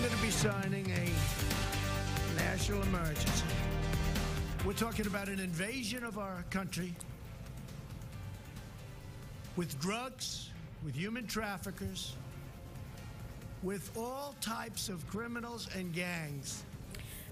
going to be signing a national emergency. We're talking about an invasion of our country with drugs, with human traffickers, with all types of criminals and gangs.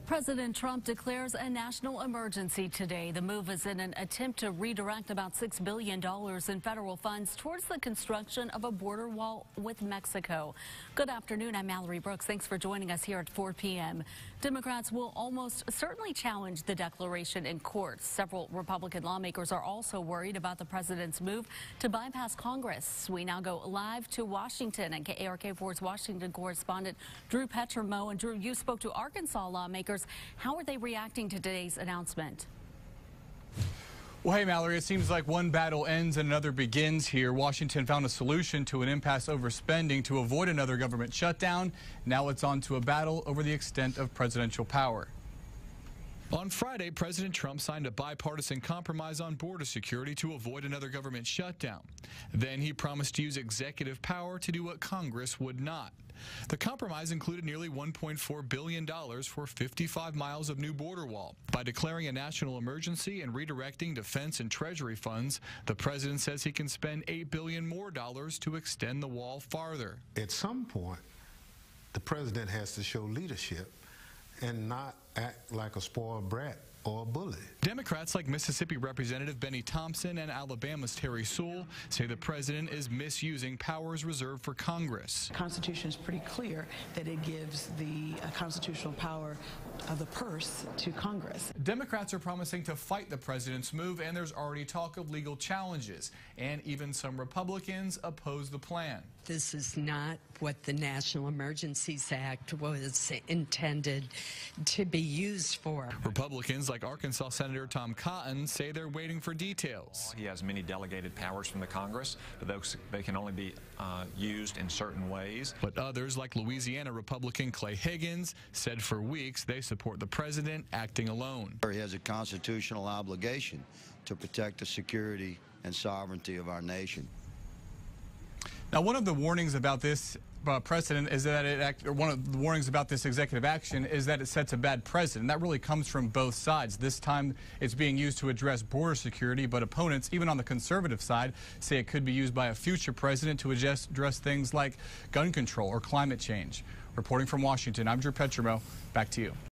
President Trump declares a national emergency today. The move is in an attempt to redirect about $6 billion in federal funds towards the construction of a border wall with Mexico. Good afternoon. I'm Mallory Brooks. Thanks for joining us here at 4 p.m. Democrats will almost certainly challenge the declaration in courts. Several Republican lawmakers are also worried about the president's move to bypass Congress. We now go live to Washington and KARK 4's Washington correspondent Drew Petrimo. And Drew, you spoke to Arkansas lawmakers how are they reacting to today's announcement? Well, hey, Mallory, it seems like one battle ends and another begins here. Washington found a solution to an impasse over spending to avoid another government shutdown. Now it's on to a battle over the extent of presidential power. On Friday, President Trump signed a bipartisan compromise on border security to avoid another government shutdown. Then he promised to use executive power to do what Congress would not. The compromise included nearly $1.4 billion for 55 miles of new border wall. By declaring a national emergency and redirecting defense and treasury funds, the president says he can spend 8 billion more dollars to extend the wall farther. At some point, the president has to show leadership and not act like a spoiled brat or a bully. Democrats like Mississippi Representative Benny Thompson and Alabama's Terri Sewell say the president is misusing powers reserved for Congress. The Constitution is pretty clear that it gives the uh, constitutional power of the purse to Congress. Democrats are promising to fight the president's move, and there's already talk of legal challenges. And even some Republicans oppose the plan. This is not what the National Emergencies Act was intended to be used for. Republicans like Arkansas Senator Tom Cotton say they're waiting for details. He has many delegated powers from the Congress, but those, they can only be uh, used in certain ways. But others, like Louisiana Republican Clay Higgins, said for weeks they support the president acting alone. He has a constitutional obligation to protect the security and sovereignty of our nation. Now, one of the warnings about this uh, precedent is that it act, one of the warnings about this executive action is that it sets a bad precedent. That really comes from both sides. This time it's being used to address border security, but opponents, even on the conservative side, say it could be used by a future president to address, address things like gun control or climate change. Reporting from Washington, I'm Drew Petrimo. Back to you.